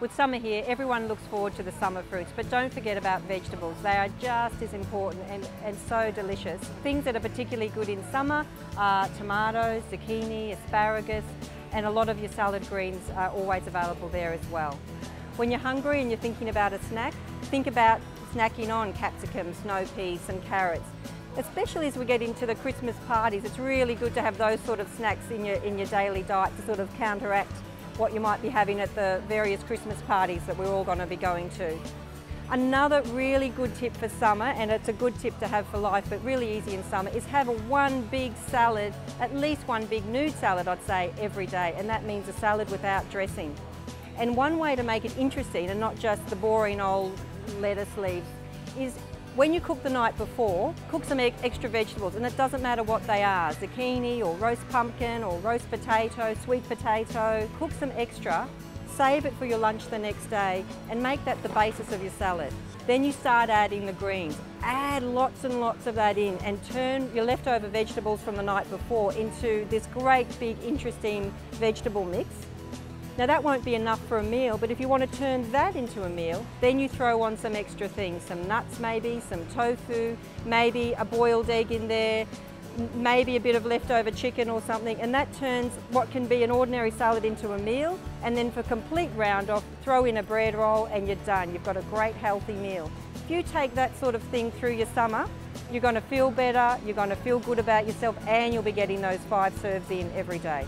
With summer here, everyone looks forward to the summer fruits, but don't forget about vegetables. They are just as important and, and so delicious. Things that are particularly good in summer are tomatoes, zucchini, asparagus, and a lot of your salad greens are always available there as well. When you're hungry and you're thinking about a snack, think about snacking on capsicum, snow peas and carrots. Especially as we get into the Christmas parties, it's really good to have those sort of snacks in your, in your daily diet to sort of counteract what you might be having at the various Christmas parties that we're all going to be going to. Another really good tip for summer, and it's a good tip to have for life, but really easy in summer, is have a one big salad, at least one big nude salad, I'd say, every day. And that means a salad without dressing. And one way to make it interesting and not just the boring old lettuce leaves is when you cook the night before, cook some extra vegetables and it doesn't matter what they are, zucchini or roast pumpkin or roast potato, sweet potato, cook some extra, save it for your lunch the next day and make that the basis of your salad. Then you start adding the greens. Add lots and lots of that in and turn your leftover vegetables from the night before into this great big interesting vegetable mix now that won't be enough for a meal, but if you want to turn that into a meal, then you throw on some extra things, some nuts maybe, some tofu, maybe a boiled egg in there, maybe a bit of leftover chicken or something, and that turns what can be an ordinary salad into a meal, and then for complete round off, throw in a bread roll and you're done. You've got a great healthy meal. If you take that sort of thing through your summer, you're going to feel better, you're going to feel good about yourself, and you'll be getting those five serves in every day.